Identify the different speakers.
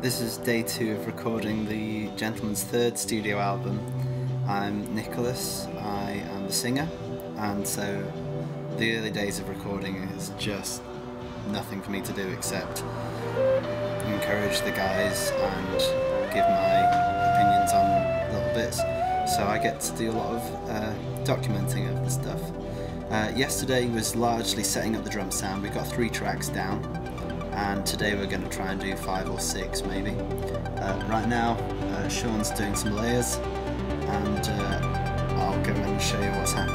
Speaker 1: This is day two of recording the Gentlemen's third studio album. I'm Nicholas, I am the singer, and so the early days of recording is just nothing for me to do except encourage the guys and give my opinions on little bits. So I get to do a lot of uh, documenting of the stuff. Uh, yesterday was largely setting up the drum sound. We got three tracks down and today we're going to try and do five or six maybe. Uh, right now uh, Sean's doing some layers and uh, I'll go and show you what's happening.